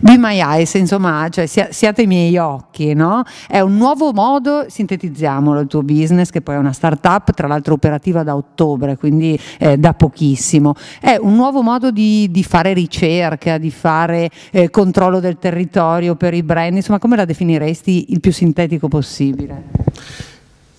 Be My Eyes, insomma, cioè siate i miei occhi, no? È un nuovo modo, sintetizziamolo, il tuo business, che poi è una startup, tra l'altro operativa da ottobre, quindi eh, da pochissimo. È un nuovo modo di, di fare ricerca, di fare eh, controllo del territorio per i brand, insomma, come la definiresti il più sintetico possibile?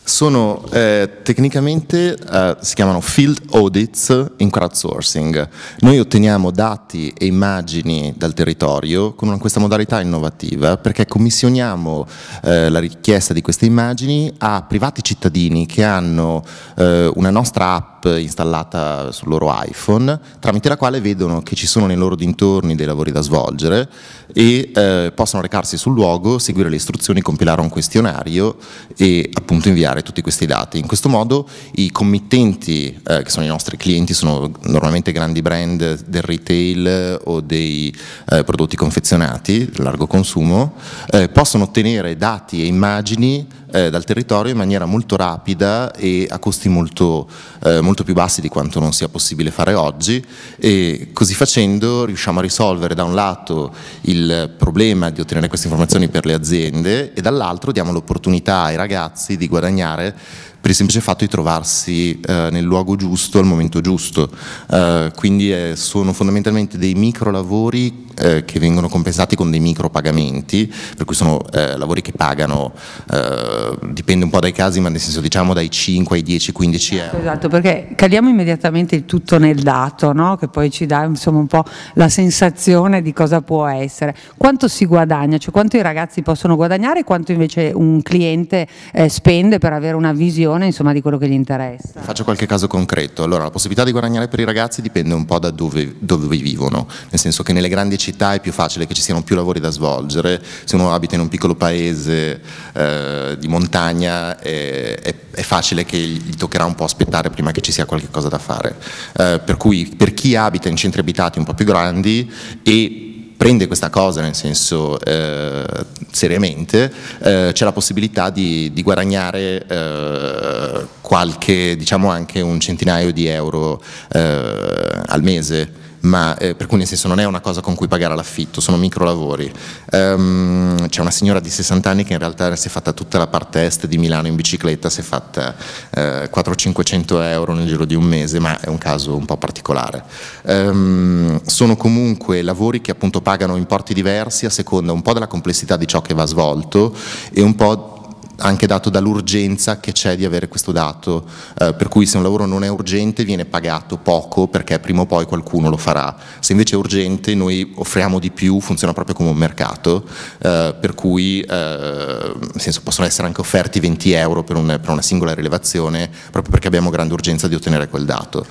Sono eh, tecnicamente eh, si chiamano field audits in crowdsourcing. Noi otteniamo dati e immagini dal territorio con una, questa modalità innovativa perché commissioniamo eh, la richiesta di queste immagini a privati cittadini che hanno eh, una nostra app installata sul loro iPhone tramite la quale vedono che ci sono nei loro dintorni dei lavori da svolgere e eh, possono recarsi sul luogo, seguire le istruzioni, compilare un questionario e appunto inviare tutti questi dati. In questo modo i committenti, eh, che sono i nostri clienti, sono normalmente grandi brand del retail o dei eh, prodotti confezionati, largo consumo, eh, possono ottenere dati e immagini eh, dal territorio in maniera molto rapida e a costi molto, eh, molto più bassi di quanto non sia possibile fare oggi e così facendo riusciamo a risolvere da un lato il problema di ottenere queste informazioni per le aziende e dall'altro diamo l'opportunità ai ragazzi di guadagnare per il semplice fatto di trovarsi eh, nel luogo giusto al momento giusto. Eh, quindi eh, sono fondamentalmente dei micro lavori eh, che vengono compensati con dei micro pagamenti, per cui sono eh, lavori che pagano, eh, dipende un po' dai casi, ma nel senso diciamo dai 5 ai 10, 15 euro. Esatto, perché caliamo immediatamente il tutto nel dato, no? che poi ci dà insomma un po' la sensazione di cosa può essere. Quanto si guadagna, cioè quanto i ragazzi possono guadagnare e quanto invece un cliente spende per avere una visione insomma, di quello che gli interessa? Faccio qualche caso concreto. Allora, la possibilità di guadagnare per i ragazzi dipende un po' da dove, dove vivono, nel senso che nelle grandi città è più facile che ci siano più lavori da svolgere, se uno abita in un piccolo paese eh, di montagna è, è, è, facile che gli toccherà un po' aspettare prima che ci sia qualche cosa da fare. Eh, per cui per chi abita in centri abitati un po' più grandi e prende questa cosa nel senso eh, seriamente, eh, c'è la possibilità di, di guadagnare eh, qualche, diciamo anche un centinaio di euro eh, al mese ma eh, per cui nel senso non è una cosa con cui pagare l'affitto, sono micro lavori. Um, c'è una signora di 60 anni che in realtà si è fatta tutta la parte est di Milano in bicicletta, si è fatta eh, 400-500 euro nel giro di un mese, ma è un caso un po' particolare. Um, sono comunque lavori che appunto pagano importi diversi a seconda un po' della complessità di ciò che va svolto e un po' anche dato dall'urgenza che c'è di avere questo dato, eh, per cui se un lavoro non è urgente viene pagato poco perché prima o poi qualcuno lo farà, se invece è urgente noi offriamo di più, funziona proprio come un mercato, eh, per cui eh, senso, possono essere anche offerti 20 euro per, un, per una singola rilevazione proprio perché abbiamo grande urgenza di ottenere quel dato.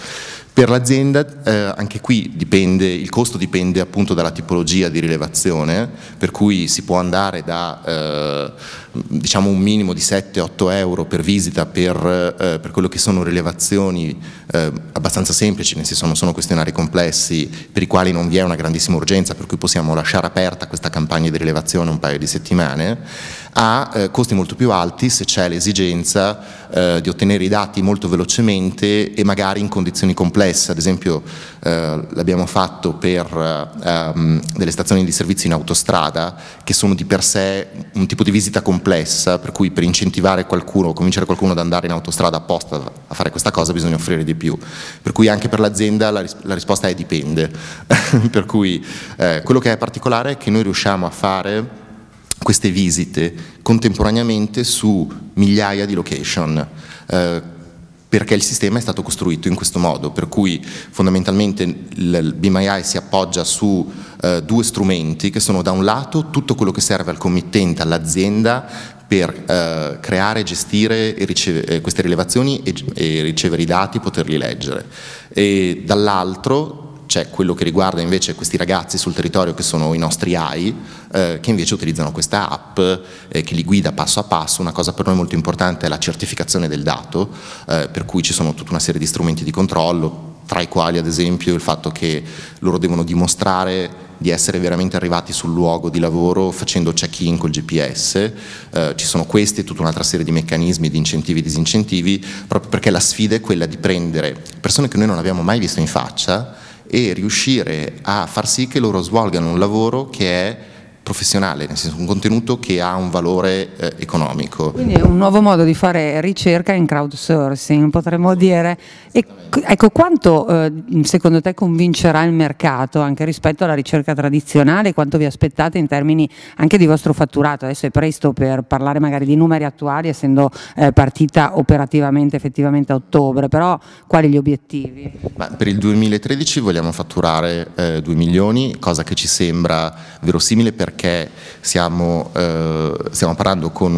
Per l'azienda eh, anche qui dipende, il costo dipende appunto dalla tipologia di rilevazione, per cui si può andare da eh, diciamo un minimo di 7-8 euro per visita per, eh, per, quello che sono rilevazioni eh, abbastanza semplici, nel senso non sono questionari complessi per i quali non vi è una grandissima urgenza, per cui possiamo lasciare aperta questa campagna di rilevazione un paio di settimane, a eh, costi molto più alti se c'è l'esigenza eh, di ottenere i dati molto velocemente e magari in condizioni complesse, ad esempio eh, l'abbiamo fatto per ehm, delle stazioni di servizio in autostrada che sono di per sé un tipo di visita complessa, per cui per incentivare qualcuno convincere qualcuno ad andare in autostrada apposta a fare questa cosa bisogna offrire di più, per cui anche per l'azienda la, ris la risposta è dipende, per cui eh, quello che è particolare è che noi riusciamo a fare queste visite contemporaneamente su migliaia di location. Eh, perché il sistema è stato costruito in questo modo, per cui fondamentalmente il BMI si appoggia su eh, due strumenti che sono da un lato tutto quello che serve al committente, all'azienda per eh, creare, gestire eh, queste rilevazioni e, e, ricevere i dati, poterli leggere e dall'altro c'è quello che riguarda invece questi ragazzi sul territorio che sono i nostri AI, eh, che invece utilizzano questa app eh, che li guida passo a passo. Una cosa per noi molto importante è la certificazione del dato, eh, per cui ci sono tutta una serie di strumenti di controllo, tra i quali ad esempio il fatto che loro devono dimostrare di essere veramente arrivati sul luogo di lavoro facendo check-in col GPS, eh, ci sono questi e tutta un'altra serie di meccanismi di incentivi e disincentivi, proprio perché la sfida è quella di prendere persone che noi non abbiamo mai visto in faccia e riuscire a far sì che loro svolgano un lavoro che è professionale, nel senso un contenuto che ha un valore eh, economico. Quindi è un nuovo modo di fare ricerca in crowdsourcing, potremmo dire. E, ecco, quanto eh, secondo te convincerà il mercato anche rispetto alla ricerca tradizionale? Quanto vi aspettate in termini anche di vostro fatturato? Adesso è presto per parlare magari di numeri attuali, essendo eh, partita operativamente effettivamente a ottobre, però quali gli obiettivi? Ma per il 2013 vogliamo fatturare 2 eh, milioni, cosa che ci sembra verosimile perché perché stiamo, eh, stiamo parlando con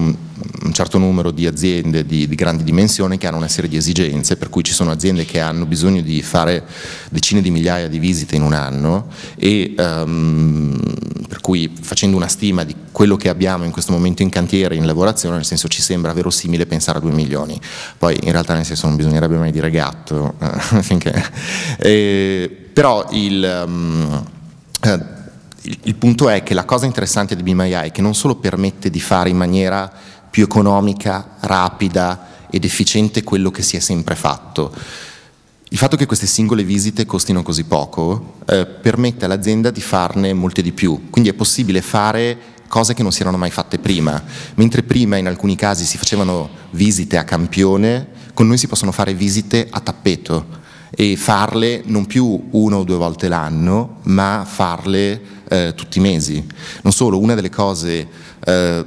un certo numero di aziende di, di, grandi dimensioni che hanno una serie di esigenze, per cui ci sono aziende che hanno bisogno di fare decine di migliaia di visite in un anno e um, per cui facendo una stima di quello che abbiamo in questo momento in cantiere, in lavorazione, nel senso ci sembra verosimile pensare a 2 milioni. Poi in realtà nel senso non bisognerebbe mai dire gatto, eh, finché, eh, però il... Um, eh, il, il, punto è che la cosa interessante di BMI è che non solo permette di fare in maniera più economica, rapida ed efficiente quello che si è sempre fatto, il fatto che queste singole visite costino così poco eh, permette all'azienda di farne molte di più, quindi è possibile fare cose che non si erano mai fatte prima, mentre prima in alcuni casi si facevano visite a campione, con noi si possono fare visite a tappeto. E farle non più una o due volte l'anno, ma farle eh, tutti i mesi. Non solo, una delle cose eh,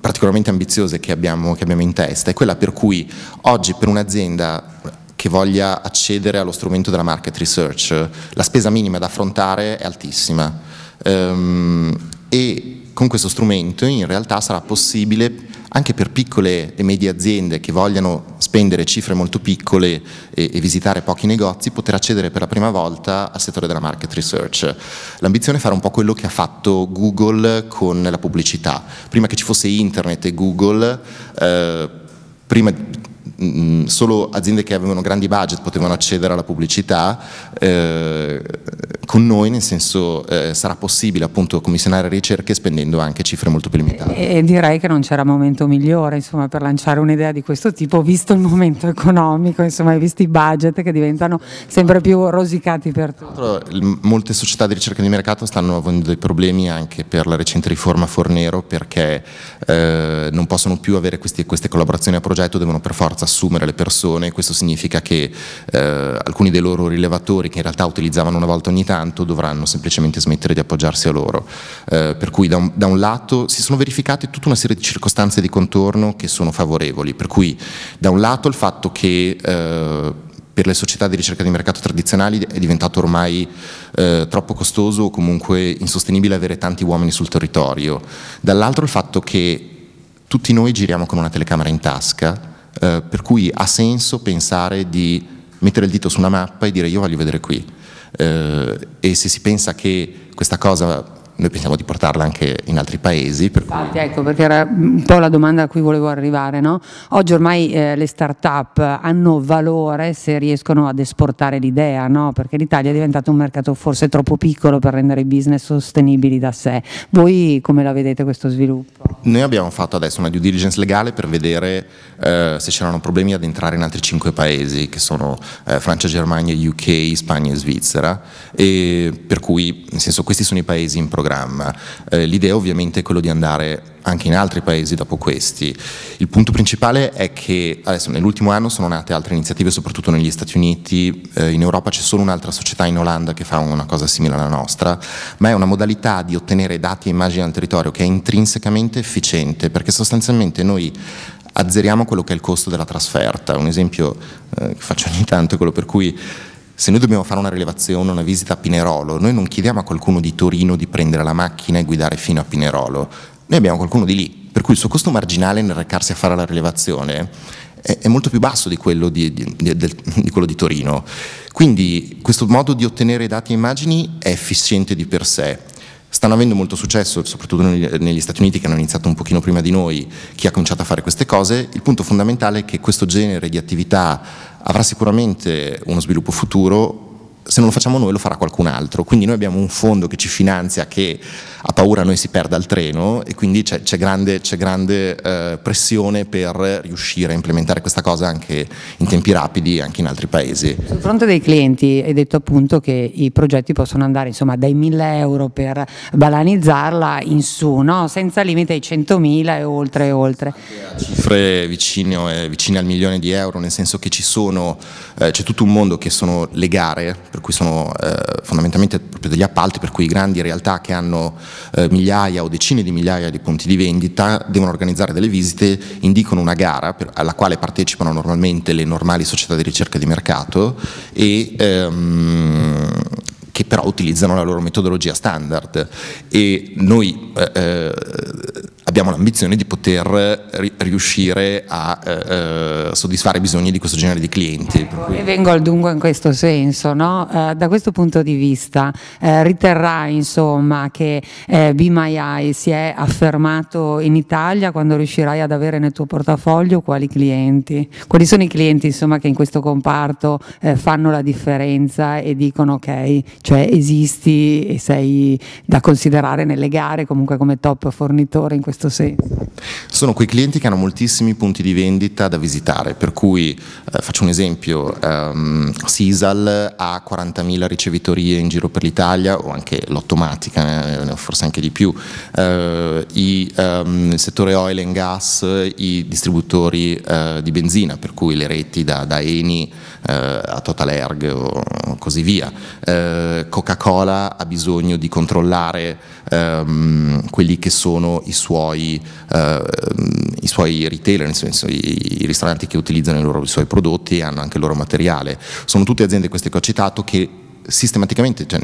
particolarmente ambiziose che abbiamo, che abbiamo in testa è quella per cui oggi per un'azienda che voglia accedere allo strumento della market research, la spesa minima da affrontare è altissima um, e con questo strumento in realtà sarà possibile anche per piccole e medie aziende che vogliano spendere cifre molto piccole e, e, visitare pochi negozi, poter accedere per la prima volta al settore della market research. L'ambizione è fare un po' quello che ha fatto Google con la pubblicità. Prima che ci fosse internet e Google, eh, prima Mm, solo aziende che avevano grandi budget potevano accedere alla pubblicità, eh, con noi nel senso eh, sarà possibile appunto commissionare ricerche spendendo anche cifre molto più limitate. E, e direi che non c'era momento migliore insomma, per lanciare un'idea di questo tipo, visto il momento economico, insomma, visti i budget che diventano sempre più rosicati per tutti. Molte società di ricerca di mercato stanno avendo dei problemi anche per la recente riforma Fornero perché eh, non possono più avere questi, queste collaborazioni a progetto, devono per forza assumere le persone, questo significa che eh, alcuni dei loro rilevatori che in realtà utilizzavano una volta ogni tanto dovranno semplicemente smettere di appoggiarsi a loro. Eh, per cui da un, da un, lato si sono verificate tutta una serie di circostanze di contorno che sono favorevoli, per cui da un lato il fatto che eh, per le società di ricerca di mercato tradizionali è diventato ormai eh, troppo costoso o comunque insostenibile avere tanti uomini sul territorio. Dall'altro il fatto che tutti noi giriamo con una telecamera in tasca eh, per cui ha senso pensare di mettere il dito su una mappa e dire io voglio vedere qui. Eh, e se si pensa che questa cosa noi pensiamo di portarla anche in altri paesi. Per Infatti, cui... ecco, perché era un po' la domanda a cui volevo arrivare. No? Oggi ormai eh, le start-up hanno valore se riescono ad esportare l'idea, no? perché l'Italia è diventato un mercato forse troppo piccolo per rendere i business sostenibili da sé. Voi come la vedete questo sviluppo? Noi abbiamo fatto adesso una due diligence legale per vedere eh, se c'erano problemi ad entrare in altri cinque paesi, che sono eh, Francia, Germania, UK, Spagna e Svizzera, e per cui, nel senso, questi sono i paesi in programma programma. Eh, l'idea ovviamente è quello di andare anche in altri paesi dopo questi. Il punto principale è che adesso nell'ultimo anno sono nate altre iniziative, soprattutto negli Stati Uniti, eh, in Europa c'è solo un'altra società in Olanda che fa una cosa simile alla nostra, ma è una modalità di ottenere dati e immagini dal territorio che è intrinsecamente efficiente, perché sostanzialmente noi azzeriamo quello che è il costo della trasferta. Un esempio eh, che faccio ogni tanto è quello per cui se noi dobbiamo fare una rilevazione, una visita a Pinerolo, noi non chiediamo a qualcuno di Torino di prendere la macchina e guidare fino a Pinerolo, noi abbiamo qualcuno di lì, per cui il suo costo marginale nel recarsi a fare la rilevazione è, è molto più basso di quello di, di, di, di, quello di Torino. Quindi questo modo di ottenere dati e immagini è efficiente di per sé. Stanno avendo molto successo, soprattutto negli Stati Uniti che hanno iniziato un pochino prima di noi, chi ha cominciato a fare queste cose. Il punto fondamentale è che questo genere di attività avrà sicuramente uno sviluppo futuro se non lo facciamo noi lo farà qualcun altro. Quindi noi abbiamo un fondo che ci finanzia che ha paura noi si perda il treno e quindi c'è, grande, grande eh, pressione per riuscire a implementare questa cosa anche in tempi rapidi anche in altri paesi. Sul fronte dei clienti hai detto appunto che i progetti possono andare insomma dai 1000 euro per balanizzarla in su, no? senza limite ai 100.000 e oltre e oltre. Cifre vicino, eh, vicine al milione di euro, nel senso che ci sono, eh, c'è tutto un mondo che sono le gare, per cui sono eh, fondamentalmente proprio degli appalti, per cui grandi realtà che hanno eh, migliaia o decine di migliaia di punti di vendita devono organizzare delle visite, indicano una gara per, alla quale partecipano normalmente le normali società di ricerca di mercato e ehm, che però utilizzano la loro metodologia standard. E noi eh, eh abbiamo l'ambizione di poter ri- riuscire a eh, eh, soddisfare i bisogni di questo genere di clienti. Ecco, e vengo al dunque in questo senso, no? eh, da questo punto di vista eh, riterrai insomma che eh, Be My Eye si è affermato in Italia quando riuscirai ad avere nel tuo portafoglio quali clienti? Quali sono i clienti insomma che in questo comparto eh, fanno la differenza e dicono ok, cioè esisti e sei da considerare nelle gare comunque come top fornitore in questo questo senso? Sono quei clienti che hanno moltissimi punti di vendita da visitare, per cui eh, faccio un esempio, um, Sisal ha 40.000 ricevitorie in giro per l'Italia o anche l'automatica, eh, forse anche di più, uh, i, um, il settore oil and gas, i distributori uh, di benzina, per cui le reti da, da Eni a Total Erg o così via. Coca-Cola ha bisogno di controllare um, quelli che sono i suoi suoi, eh, i suoi retailer, nel senso i, i ristoranti che utilizzano i, loro, i, suoi prodotti e hanno anche il loro materiale. Sono tutte aziende queste che ho citato che sistematicamente cioè,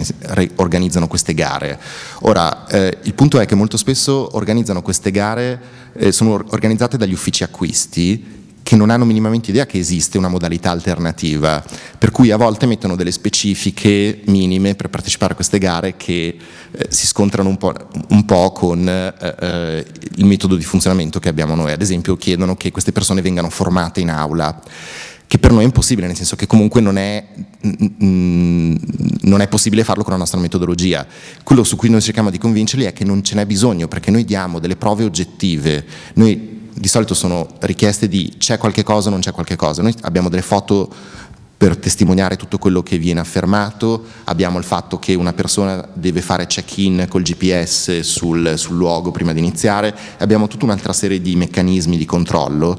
organizzano queste gare. Ora, eh, il punto è che molto spesso organizzano queste gare, eh, sono organizzate dagli uffici acquisti che non hanno minimamente idea che esiste una modalità alternativa, per cui a volte mettono delle specifiche minime per partecipare a queste gare che eh, si scontrano un po', un po con eh, eh, il metodo di funzionamento che abbiamo noi. Ad esempio chiedono che queste persone vengano formate in aula che per noi è impossibile, nel senso che comunque non è, mm, non è, possibile farlo con la nostra metodologia. Quello su cui noi cerchiamo di convincerli è che non ce n'è bisogno, perché noi diamo delle prove oggettive. Noi di solito sono richieste di c'è qualche cosa non c'è qualche cosa. Noi abbiamo delle foto per testimoniare tutto quello che viene affermato, abbiamo il fatto che una persona deve fare check-in col GPS sul, sul luogo prima di iniziare, abbiamo tutta un'altra serie di meccanismi di controllo,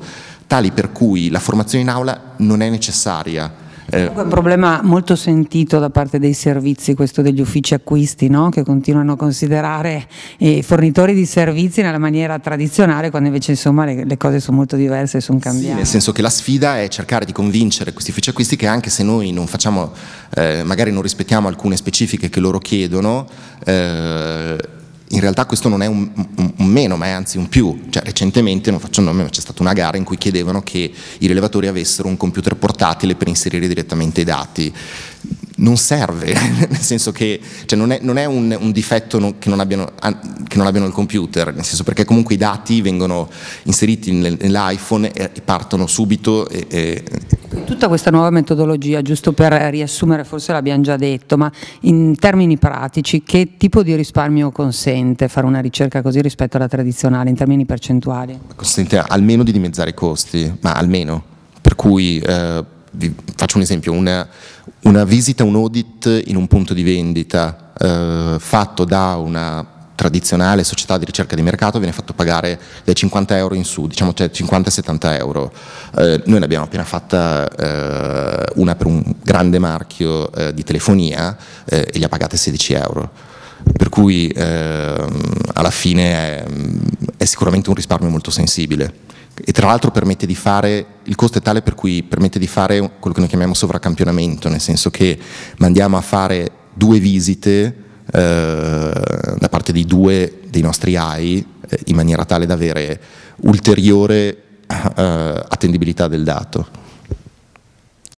tali per cui la formazione in aula non è necessaria eh, è un problema molto sentito da parte dei servizi, questo degli uffici acquisti, no? che continuano a considerare i fornitori di servizi nella maniera tradizionale, quando invece insomma, le, le, cose sono molto diverse e sono cambiate. Sì, nel senso che la sfida è cercare di convincere questi uffici acquisti che anche se noi non facciamo, eh, magari non rispettiamo alcune specifiche che loro chiedono, eh, in realtà questo non è un, un, un, meno, ma è anzi un più. Cioè, recentemente, non faccio un nome, ma c'è stata una gara in cui chiedevano che i rilevatori avessero un computer portatile per inserire direttamente i dati non serve, nel senso che cioè non è, non è un, un, difetto non, che, non abbiano, che, non abbiano, il computer, nel senso perché comunque i dati vengono inseriti nell'iPhone e partono subito. E, e... Tutta questa nuova metodologia, giusto per riassumere, forse l'abbiamo già detto, ma in termini pratici che tipo di risparmio consente fare una ricerca così rispetto alla tradizionale in termini percentuali? Consente almeno di dimezzare i costi, ma almeno. Per cui eh, vi faccio un esempio, una, una, visita, un audit in un punto di vendita eh, fatto da una tradizionale società di ricerca di mercato viene fatto pagare dai 50 euro in su, diciamo cioè 50-70 euro. Eh, noi ne abbiamo appena fatta eh, una per un grande marchio eh, di telefonia eh, e li ha pagate 16 euro. Per cui ehm, alla fine è, è sicuramente un risparmio molto sensibile e tra l'altro permette di fare, il costo è tale per cui permette di fare quello che noi chiamiamo sovracampionamento, nel senso che mandiamo a fare due visite da parte di due dei nostri AI eh, in maniera tale da avere ulteriore eh, attendibilità del dato.